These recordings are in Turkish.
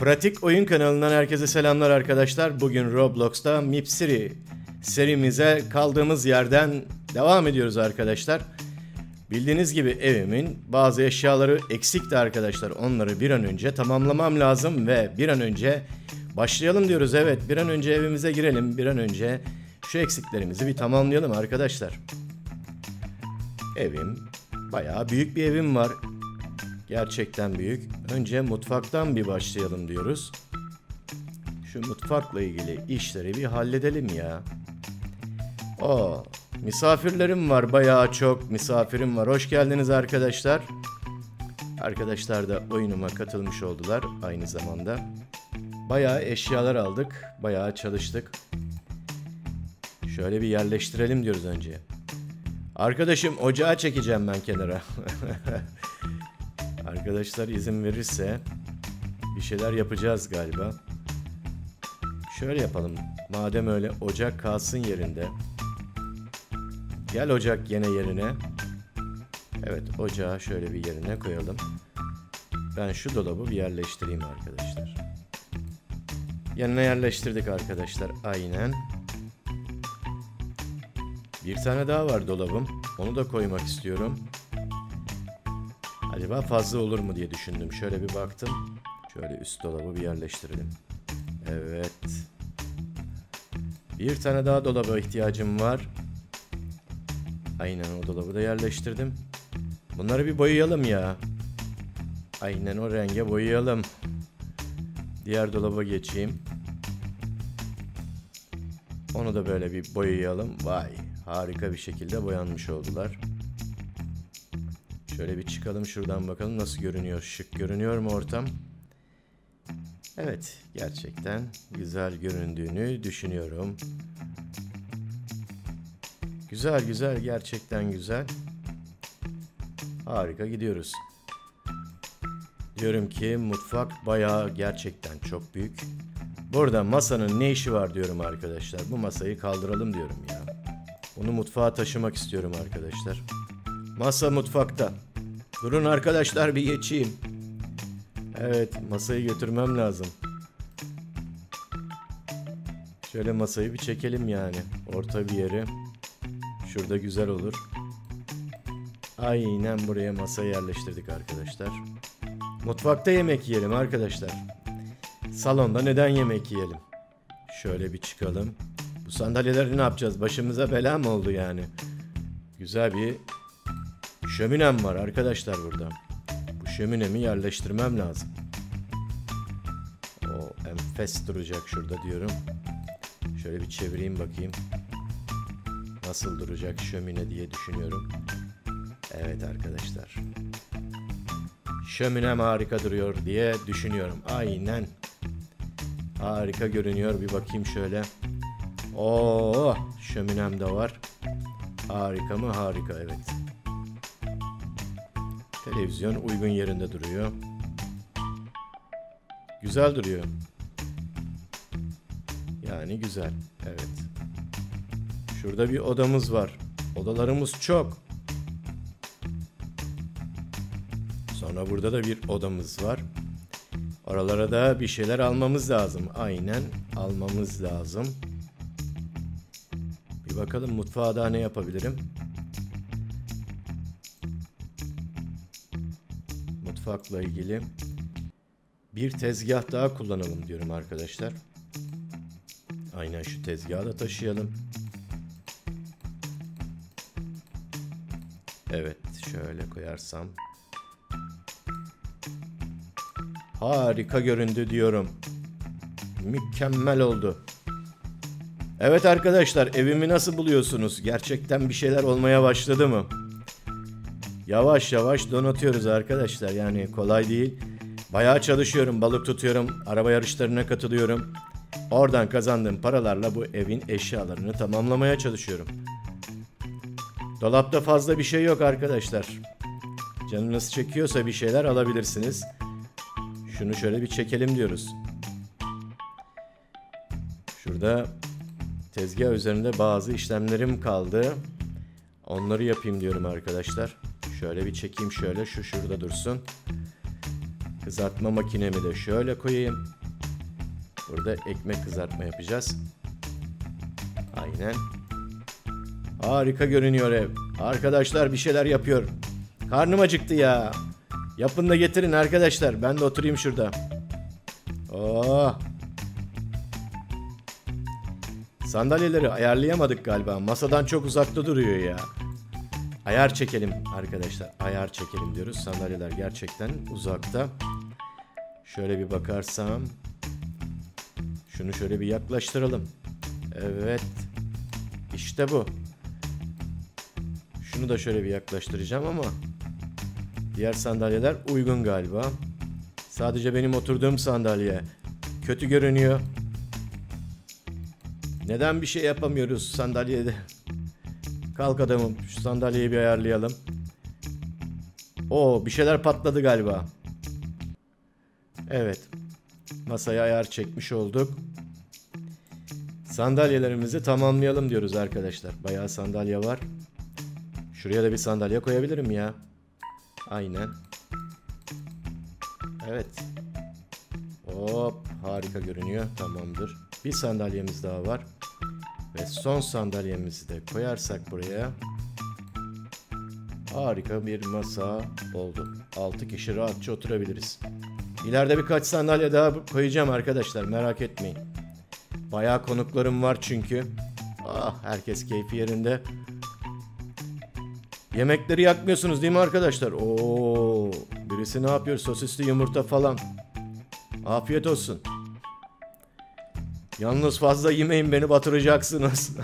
Pratik Oyun kanalından herkese selamlar arkadaşlar. Bugün Roblox'ta Mipsiri serimize kaldığımız yerden devam ediyoruz arkadaşlar. Bildiğiniz gibi evimin bazı eşyaları eksikti arkadaşlar. Onları bir an önce tamamlamam lazım ve bir an önce başlayalım diyoruz. Evet bir an önce evimize girelim. Bir an önce şu eksiklerimizi bir tamamlayalım arkadaşlar. Evim bayağı büyük bir evim var. Gerçekten büyük. Önce mutfaktan bir başlayalım diyoruz. Şu mutfakla ilgili işleri bir halledelim ya. O misafirlerim var bayağı çok misafirim var. Hoş geldiniz arkadaşlar. Arkadaşlar da oyunuma katılmış oldular aynı zamanda. Bayağı eşyalar aldık. Bayağı çalıştık. Şöyle bir yerleştirelim diyoruz önce. Arkadaşım ocağı çekeceğim ben kenara. Arkadaşlar izin verirse bir şeyler yapacağız galiba. Şöyle yapalım. Madem öyle ocak kalsın yerinde. Gel ocak gene yerine. Evet ocağı şöyle bir yerine koyalım. Ben şu dolabı bir yerleştireyim arkadaşlar. Yanına yerleştirdik arkadaşlar. Aynen. Bir tane daha var dolabım. Onu da koymak istiyorum. Acaba fazla olur mu diye düşündüm. Şöyle bir baktım. Şöyle üst dolabı bir yerleştirelim. Evet. Bir tane daha dolaba ihtiyacım var. Aynen o dolabı da yerleştirdim. Bunları bir boyayalım ya. Aynen o renge boyayalım. Diğer dolaba geçeyim. Onu da böyle bir boyayalım. Vay harika bir şekilde boyanmış oldular. Şöyle bir çıkalım şuradan bakalım nasıl görünüyor. Şık görünüyor mu ortam? Evet, gerçekten güzel göründüğünü düşünüyorum. Güzel güzel, gerçekten güzel. Harika gidiyoruz. Diyorum ki mutfak bayağı gerçekten çok büyük. Burada masanın ne işi var diyorum arkadaşlar. Bu masayı kaldıralım diyorum ya. Bunu mutfağa taşımak istiyorum arkadaşlar. Masa mutfakta. Durun arkadaşlar bir geçeyim. Evet masayı götürmem lazım. Şöyle masayı bir çekelim yani. Orta bir yere. Şurada güzel olur. Aynen buraya masa yerleştirdik arkadaşlar. Mutfakta yemek yiyelim arkadaşlar. Salonda neden yemek yiyelim? Şöyle bir çıkalım. Bu sandalyeleri ne yapacağız? Başımıza bela mı oldu yani? Güzel bir Şöminem var arkadaşlar burada. Bu şöminemi yerleştirmem lazım. O enfes duracak şurada diyorum. Şöyle bir çevireyim bakayım. Nasıl duracak şömine diye düşünüyorum. Evet arkadaşlar. Şöminem harika duruyor diye düşünüyorum. Aynen. Harika görünüyor. Bir bakayım şöyle. Oo, şöminem de var. Harika mı? Harika evet. Televizyon uygun yerinde duruyor. Güzel duruyor. Yani güzel. Evet. Şurada bir odamız var. Odalarımız çok. Sonra burada da bir odamız var. Oralara da bir şeyler almamız lazım. Aynen almamız lazım. Bir bakalım mutfağa daha ne yapabilirim. Mutfakla ilgili bir tezgah daha kullanalım diyorum arkadaşlar. Aynen şu tezgahı da taşıyalım. Evet şöyle koyarsam. Harika göründü diyorum. Mükemmel oldu. Evet arkadaşlar evimi nasıl buluyorsunuz? Gerçekten bir şeyler olmaya başladı mı? Yavaş yavaş donatıyoruz arkadaşlar. Yani kolay değil. Bayağı çalışıyorum, balık tutuyorum, araba yarışlarına katılıyorum. Oradan kazandığım paralarla bu evin eşyalarını tamamlamaya çalışıyorum. Dolapta fazla bir şey yok arkadaşlar. Canınız çekiyorsa bir şeyler alabilirsiniz. Şunu şöyle bir çekelim diyoruz. Şurada tezgah üzerinde bazı işlemlerim kaldı. Onları yapayım diyorum arkadaşlar. Şöyle bir çekeyim şöyle şu şurada dursun. Kızartma makinemi de şöyle koyayım. Burada ekmek kızartma yapacağız. Aynen. Harika görünüyor ev. Arkadaşlar bir şeyler yapıyor. Karnım acıktı ya. Yapın da getirin arkadaşlar. Ben de oturayım şurada. Oh. Sandalyeleri ayarlayamadık galiba. Masadan çok uzakta duruyor ya. Ayar çekelim arkadaşlar. Ayar çekelim diyoruz. Sandalyeler gerçekten uzakta. Şöyle bir bakarsam. Şunu şöyle bir yaklaştıralım. Evet. İşte bu. Şunu da şöyle bir yaklaştıracağım ama diğer sandalyeler uygun galiba. Sadece benim oturduğum sandalye kötü görünüyor. Neden bir şey yapamıyoruz sandalyede? Kalk adamım şu sandalyeyi bir ayarlayalım. Oo bir şeyler patladı galiba. Evet. Masaya ayar çekmiş olduk. Sandalyelerimizi tamamlayalım diyoruz arkadaşlar. Bayağı sandalye var. Şuraya da bir sandalye koyabilirim ya. Aynen. Evet. Hop harika görünüyor. Tamamdır. Bir sandalyemiz daha var. Ve son sandalyemizi de koyarsak buraya harika bir masa oldu. 6 kişi rahatça oturabiliriz. İleride birkaç sandalye daha koyacağım arkadaşlar merak etmeyin. Bayağı konuklarım var çünkü. Ah herkes keyfi yerinde. Yemekleri yakmıyorsunuz değil mi arkadaşlar? Oo, birisi ne yapıyor? Sosisli yumurta falan. Afiyet olsun. Yalnız fazla yemeyin beni batıracaksınız.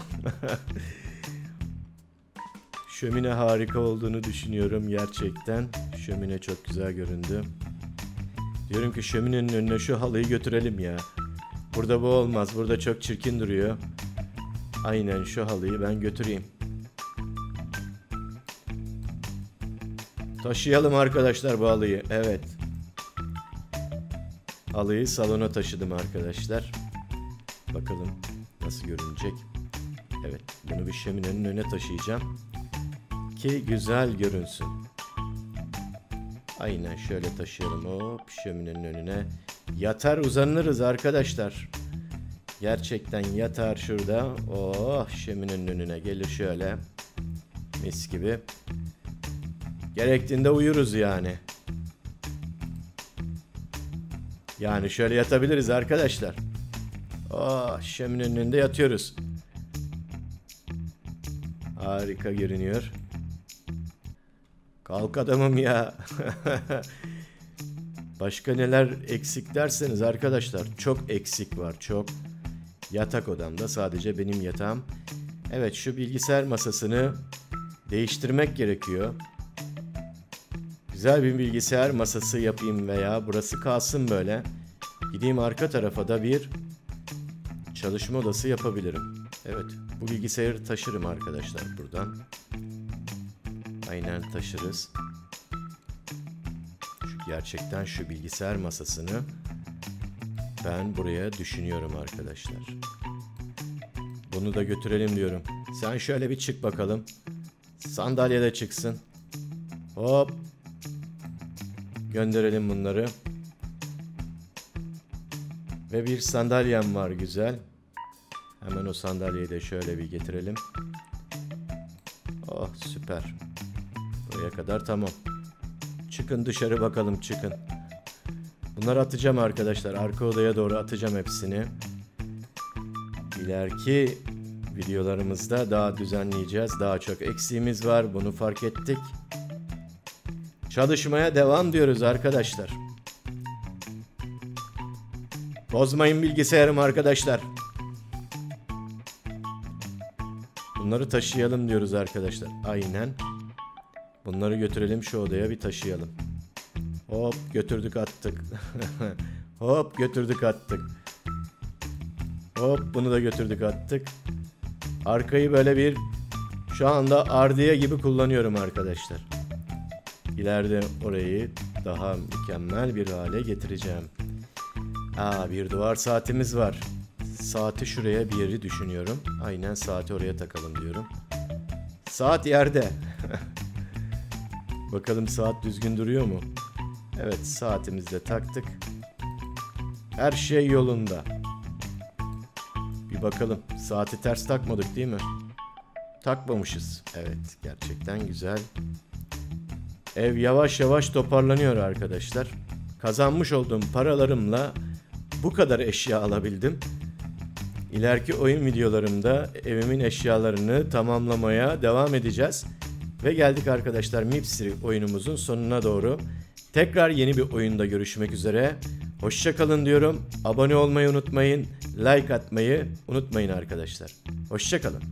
Şömine harika olduğunu düşünüyorum gerçekten. Şömine çok güzel göründü. Diyorum ki şöminenin önüne şu halıyı götürelim ya. Burada bu olmaz. Burada çok çirkin duruyor. Aynen şu halıyı ben götüreyim. Taşıyalım arkadaşlar bu halıyı. Evet. Halıyı salona taşıdım arkadaşlar. Bakalım nasıl görünecek. Evet bunu bir şöminenin önüne taşıyacağım. Ki güzel görünsün. Aynen şöyle taşıyalım hop şöminenin önüne. Yatar uzanırız arkadaşlar. Gerçekten yatar şurada. Oh şöminenin önüne gelir şöyle. Mis gibi. Gerektiğinde uyuruz yani. Yani şöyle yatabiliriz arkadaşlar. Oh şöminenin önünde yatıyoruz. Harika görünüyor. Kalk adamım ya. Başka neler eksik derseniz arkadaşlar çok eksik var çok. Yatak odamda sadece benim yatağım. Evet şu bilgisayar masasını değiştirmek gerekiyor. Güzel bir bilgisayar masası yapayım veya burası kalsın böyle. Gideyim arka tarafa da bir çalışma odası yapabilirim. Evet bu bilgisayarı taşırım arkadaşlar buradan. Aynen taşırız. Şu gerçekten şu bilgisayar masasını ben buraya düşünüyorum arkadaşlar. Bunu da götürelim diyorum. Sen şöyle bir çık bakalım. Sandalyede çıksın. Hop. Gönderelim bunları. Ve bir sandalyem var güzel. Hemen o sandalyeyi de şöyle bir getirelim. Oh süper. Buraya kadar tamam. Çıkın dışarı bakalım çıkın. Bunları atacağım arkadaşlar. Arka odaya doğru atacağım hepsini. İleriki videolarımızda daha düzenleyeceğiz. Daha çok eksiğimiz var. Bunu fark ettik. Çalışmaya devam diyoruz arkadaşlar. Bozmayın bilgisayarım arkadaşlar. Bunları taşıyalım diyoruz arkadaşlar. Aynen. Bunları götürelim şu odaya bir taşıyalım. Hop götürdük attık. Hop götürdük attık. Hop bunu da götürdük attık. Arkayı böyle bir şu anda ardiye gibi kullanıyorum arkadaşlar. İleride orayı daha mükemmel bir hale getireceğim. Aa bir duvar saatimiz var. Saati şuraya bir yeri düşünüyorum. Aynen saati oraya takalım diyorum. Saat yerde. Bakalım saat düzgün duruyor mu? Evet saatimizi de taktık. Her şey yolunda. Bir bakalım. Saati ters takmadık değil mi? Takmamışız. Evet gerçekten güzel. Ev yavaş yavaş toparlanıyor arkadaşlar. Kazanmış olduğum paralarımla bu kadar eşya alabildim. İleriki oyun videolarımda evimin eşyalarını tamamlamaya devam edeceğiz. Ve geldik arkadaşlar Mipsiri oyunumuzun sonuna doğru. Tekrar yeni bir oyunda görüşmek üzere. Hoşçakalın diyorum. Abone olmayı unutmayın. Like atmayı unutmayın arkadaşlar. Hoşçakalın.